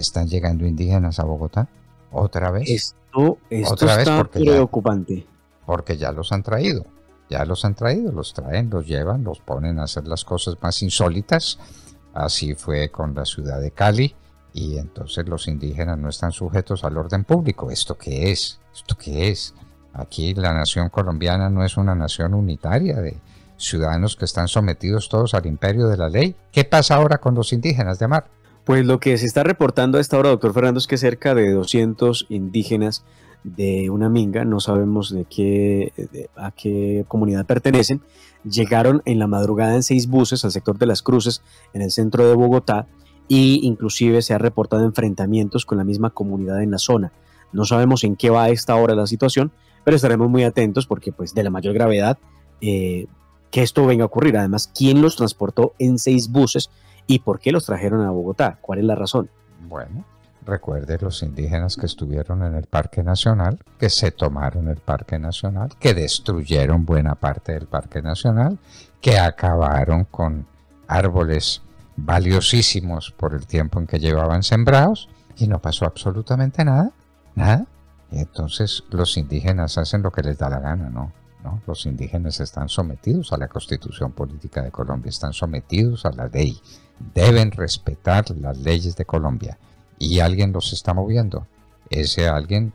que están llegando indígenas a Bogotá. ¿Otra vez? Esto, esto está preocupante. porque ya los han traído. Ya los han traído, los traen, los llevan, los ponen a hacer las cosas más insólitas. Así fue con la ciudad de Cali. Y entonces los indígenas no están sujetos al orden público. ¿Esto qué es? ¿Esto qué es? Aquí la nación colombiana no es una nación unitaria de ciudadanos que están sometidos todos al imperio de la ley. ¿Qué pasa ahora con los indígenas de mar? Pues lo que se está reportando a esta hora, doctor Fernando, es que cerca de 200 indígenas de una minga, no sabemos de qué, a qué comunidad pertenecen, llegaron en la madrugada en seis buses al sector de las Cruces, en el centro de Bogotá, y inclusive se ha reportado enfrentamientos con la misma comunidad en la zona. No sabemos en qué va a esta hora la situación, pero estaremos muy atentos porque pues de la mayor gravedad eh, que esto venga a ocurrir. Además, ¿quién los transportó en seis buses ¿Y por qué los trajeron a Bogotá? ¿Cuál es la razón? Bueno, recuerde los indígenas que estuvieron en el Parque Nacional, que se tomaron el Parque Nacional, que destruyeron buena parte del Parque Nacional, que acabaron con árboles valiosísimos por el tiempo en que llevaban sembrados y no pasó absolutamente nada, nada. Entonces los indígenas hacen lo que les da la gana, ¿no? ¿No? Los indígenas están sometidos a la constitución política de Colombia, están sometidos a la ley deben respetar las leyes de Colombia y alguien los está moviendo. Ese alguien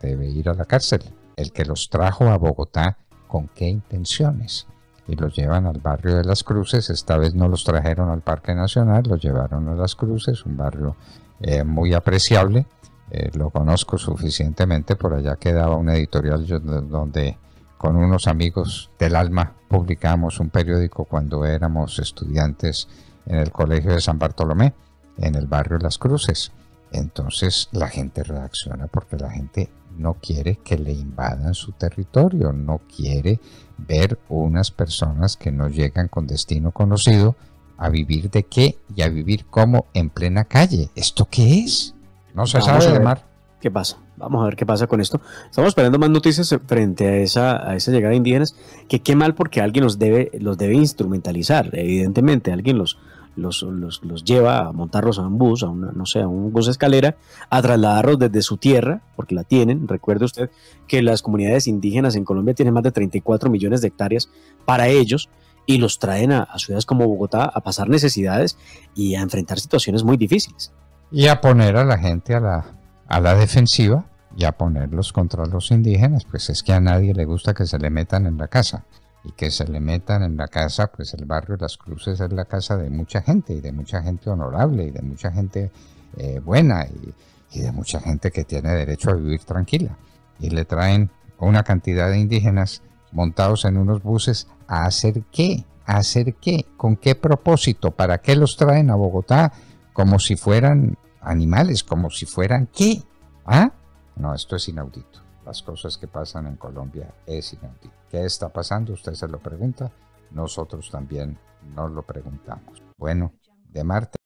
debe ir a la cárcel. El que los trajo a Bogotá, ¿con qué intenciones? Y los llevan al barrio de las Cruces. Esta vez no los trajeron al Parque Nacional, los llevaron a las Cruces, un barrio eh, muy apreciable. Eh, lo conozco suficientemente, por allá quedaba un editorial donde con unos amigos del alma publicamos un periódico cuando éramos estudiantes en el Colegio de San Bartolomé, en el barrio Las Cruces. Entonces la gente reacciona porque la gente no quiere que le invadan su territorio, no quiere ver unas personas que no llegan con destino conocido a vivir de qué y a vivir como en plena calle. ¿Esto qué es? No se sabe de mar. ¿Qué pasa? Vamos a ver qué pasa con esto. Estamos esperando más noticias frente a esa, llegada de indígenas, que qué mal porque alguien los debe, instrumentalizar, evidentemente, alguien los, lleva a montarlos a un bus, a una, no sé, a un bus escalera, a trasladarlos desde su tierra, porque la tienen. Recuerde usted que las comunidades indígenas en Colombia tienen más de 34 millones de hectáreas para ellos y los traen a, ciudades como Bogotá a pasar necesidades y a enfrentar situaciones muy difíciles. Y a poner a la gente a la, a la defensiva y a ponerlos contra los indígenas, pues es que a nadie le gusta que se le metan en la casa. Y que se le metan en la casa, pues el barrio Las Cruces es la casa de mucha gente y de mucha gente honorable y de mucha gente eh, buena y, de mucha gente que tiene derecho a vivir tranquila. Y le traen una cantidad de indígenas montados en unos buses. A hacer qué, hacer qué, con qué propósito, para qué los traen a Bogotá como si fueran animales, como si fueran qué. ¿Ah? No, esto es inaudito las cosas que pasan en Colombia es inaudito. ¿Qué está pasando? Usted se lo pregunta. Nosotros también nos lo preguntamos. Bueno, de Marte.